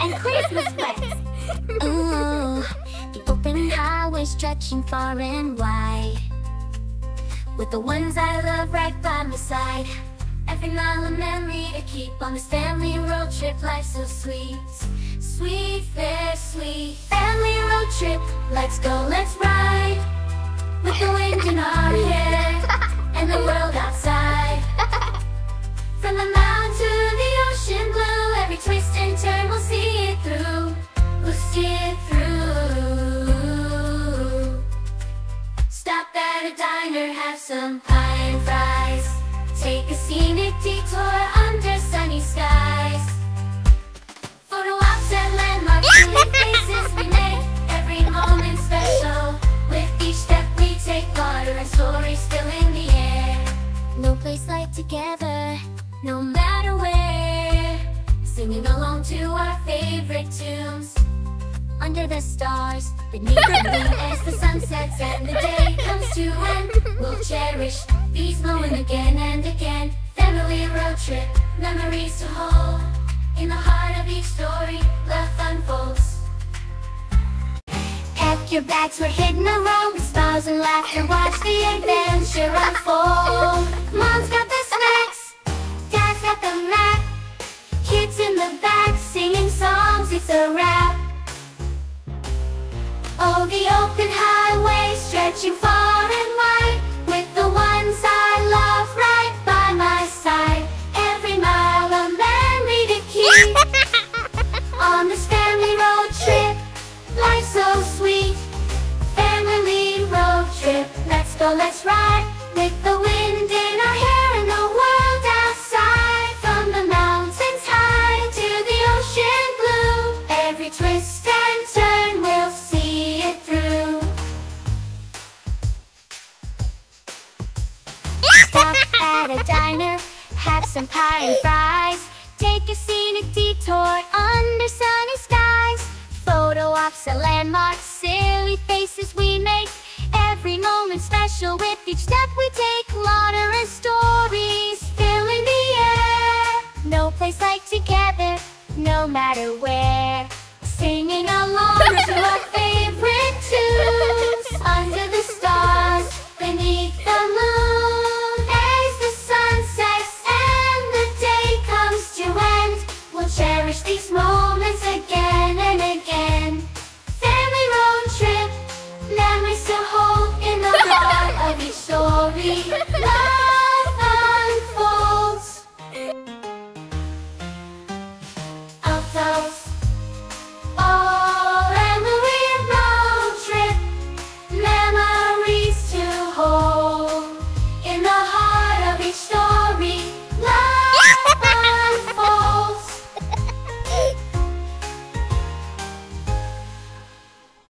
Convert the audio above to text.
and Christmas sweats. Ooh, the open highway stretching far and wide. With the ones I love right by my side. Every mile a memory to keep on this family road trip. Life's so sweet, sweet, fair, sweet. Family road trip, let's go, let's ride. With the wind in our hair at a diner, have some pie and fries. Take a scenic detour under sunny skies. Photo ops and landmarks, silly faces we make. Every moment special. With each step we take water and stories filling the air. No place like together, no matter where. Singing along to our favorite tunes. Under the stars, beneath the moon as the sun sets and the day comes to end. We'll cherish these moments again and again. Family road trip, memories to hold. In the heart of each story, love unfolds. Pack your bags, we're the road with smiles and laughter. Watch the adventure unfold. Mom's got the snacks, Dad's got the map. Kids in the back singing songs, it's a wrap. Stretching far and wide With the ones I love right by my side. Every mile a memory to keep. On this family road trip Life's so sweet. Family road trip Let's go, let's ride With the wind some pie and fries. Take a scenic detour under sunny skies. Photo ops and landmarks, silly faces we make. Every moment special with each step we take. Laughter and stories filling the air. No place like together, no matter where. Singing along to our favorite tunes Altos.